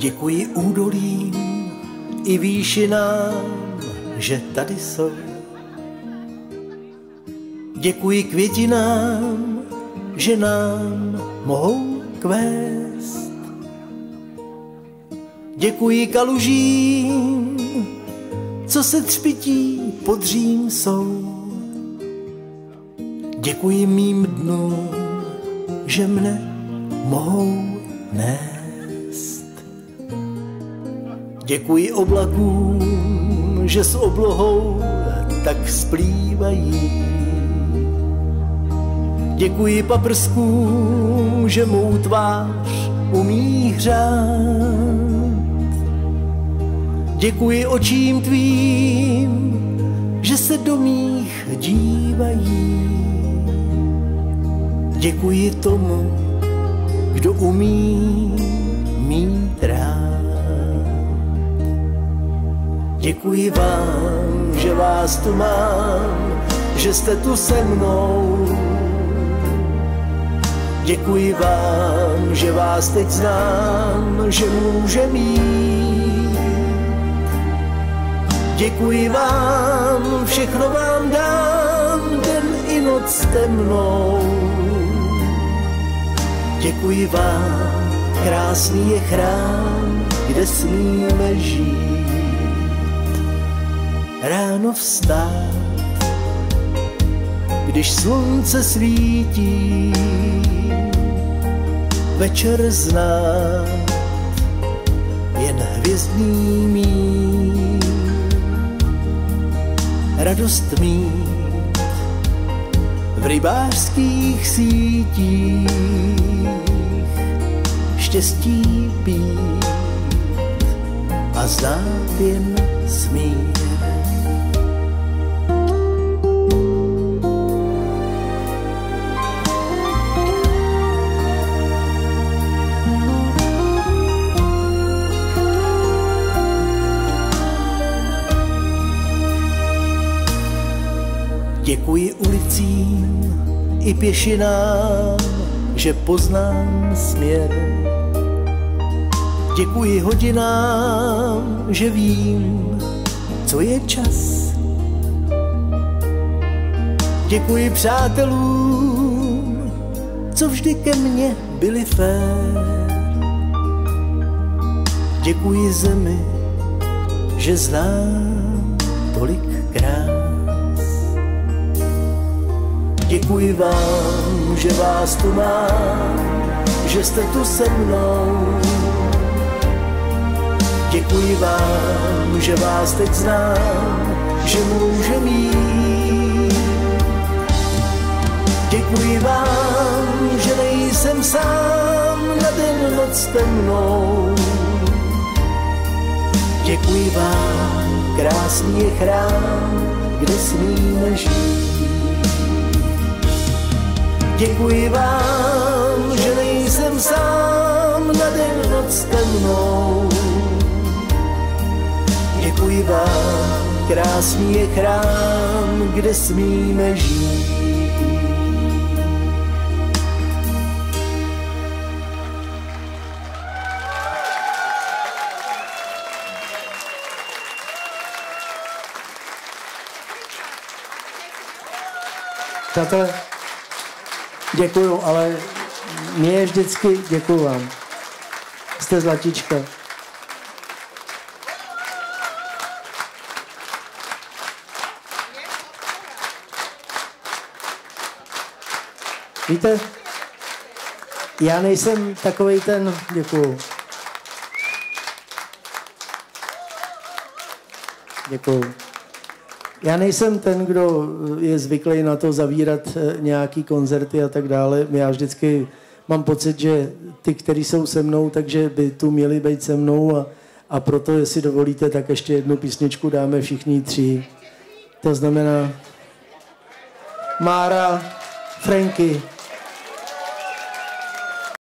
Děkuji údolím i výšinám, že tady jsou. Děkuji květinám, že nám mohou kvést. Děkuji kalužím, co se třpití podřím jsou. Děkuji mým dnům, že mne mohou nést. Děkuji oblakům, že s oblohou tak splývají. Děkuji paprskům, že mou tvář umí hřát. Děkuji očím tvým, že se do mých dívají. Děkuji tomu, kdo umí Děkuji vám, že vás tu mám, že jste tu se mnou. Děkuji vám, že vás teď znám, že může mít. Děkuji vám, všechno vám dám, den i noc temnou. Děkuji vám, krásný je chrám, kde smíme žít. Ráno vstát, když slunce svítí, večer znát, jen hvězdný mít. Radost mít v rybářských sítích, štěstí být a znát jen smír. Děkuji ulicím i pěšinám, že poznám směr. Děkuji hodinám, že vím, co je čas. Děkuji přátelům, co vždy ke mně byli fér. Děkuji zemi, že znám tolik Děkuji vám, že vás tu mám, že jste tu se mnou. Děkuji vám, že vás teď znám, že může mít. Děkuji vám, že nejsem sám na den noc temnou. Děkuji vám, krásný je chrám, kde smíme žít. Děkuji vám, že nejsem sám na den noc temnou. Děkuji vám, krásný je chrám, kde smíme žít. Přátelé, děkuju, ale mě je vždycky děkuju vám. Jste zlatička. Víte, já nejsem takový ten, děkuju. Děkuju. Já nejsem ten, kdo je zvyklý na to zavírat eh, nějaký koncerty a tak dále. Já vždycky mám pocit, že ty, kteří jsou se mnou, takže by tu měli být se mnou a, a proto, jestli dovolíte, tak ještě jednu písničku dáme všichni tři. To znamená Mára, Franky,